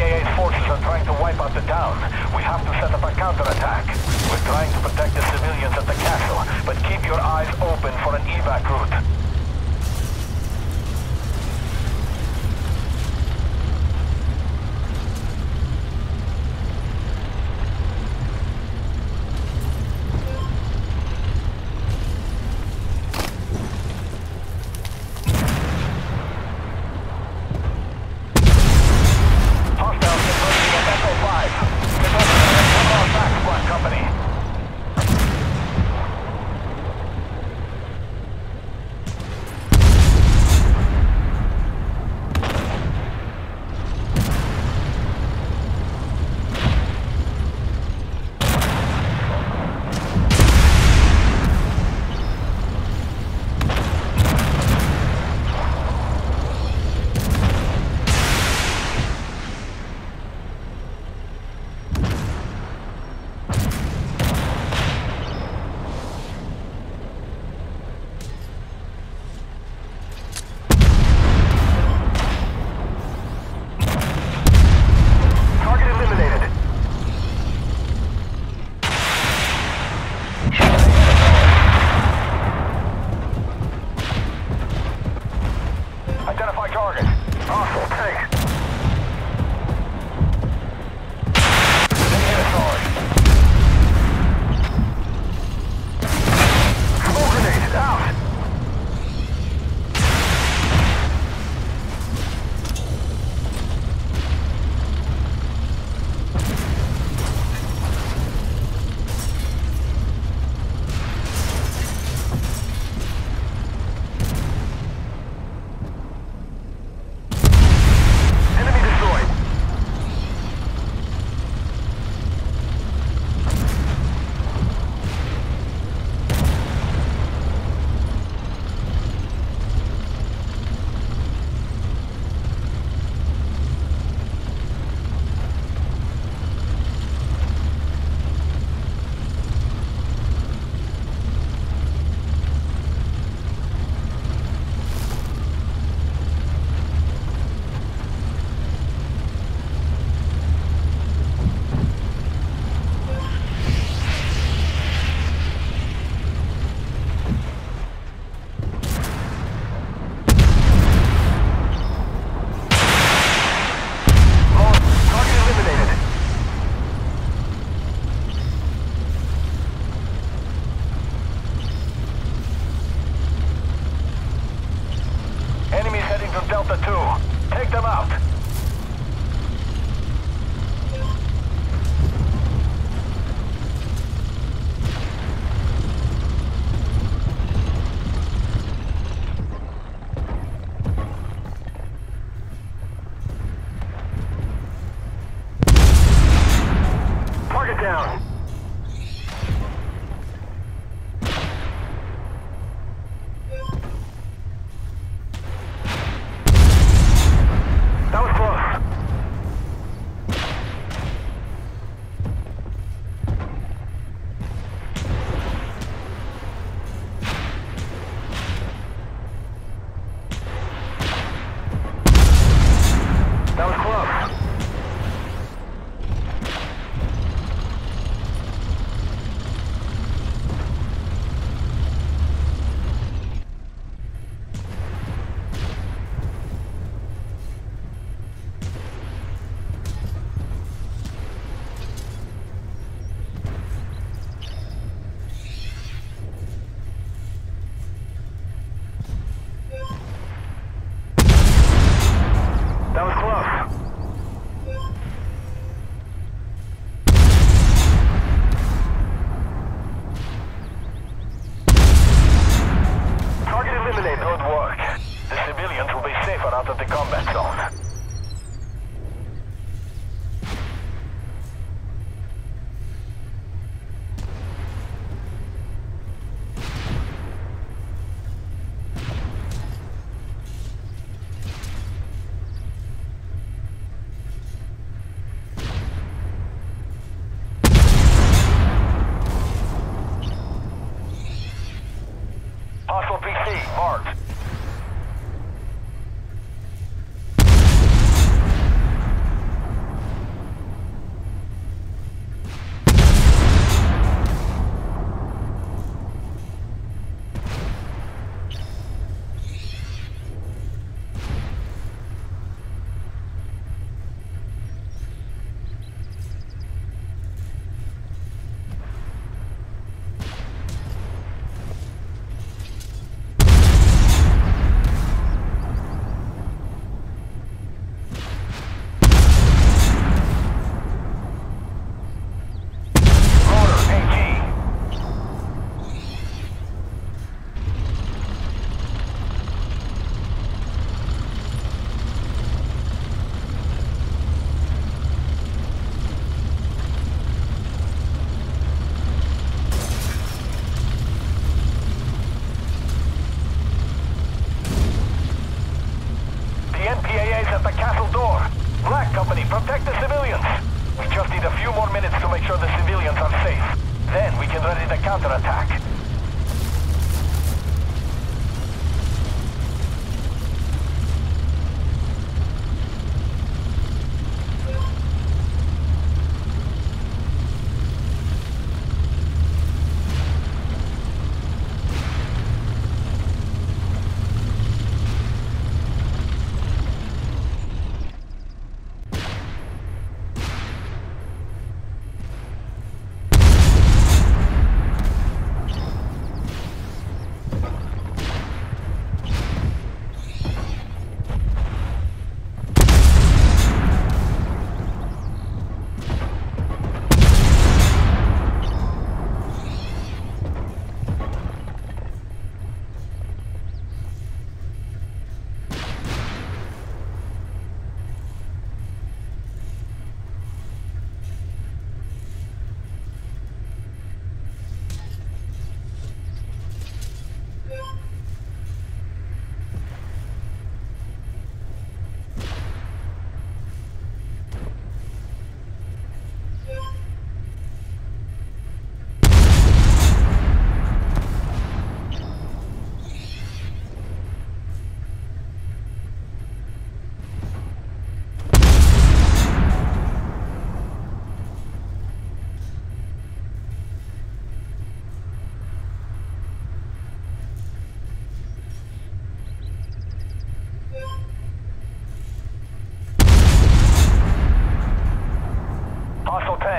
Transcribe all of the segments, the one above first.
NPAA's forces are trying to wipe out the town. We have to set up a counterattack. We're trying to protect the civilians at the castle, but keep your eyes open for an evac route. Delta 2. Take them out. Target down. few more minutes to make sure the civilians are safe. Then we can ready the counterattack.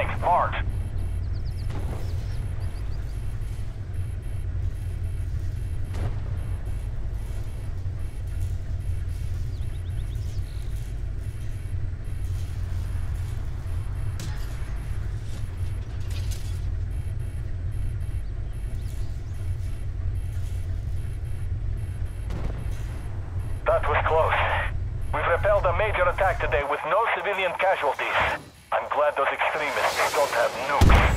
Tank, marked. That was close. We've repelled a major attack today with no civilian casualties. Glad those extremists don't have nukes.